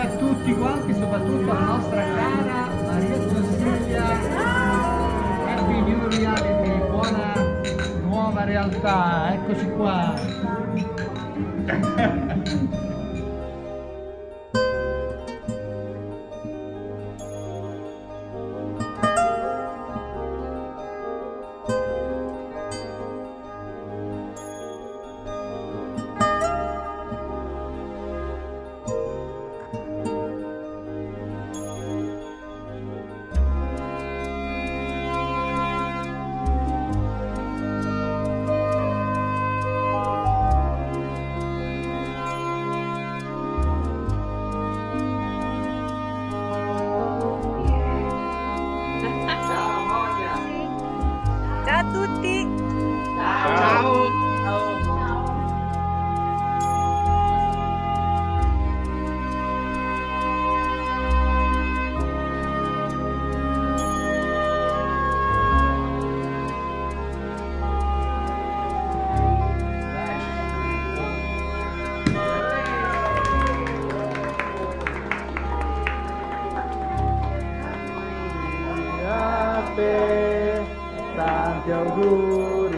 a tutti quanti, soprattutto alla nostra cara Maria Consiglia. Happy New Reality, buona nuova realtà, eccoci qua. a tutti! Ciao. Happy, distante algum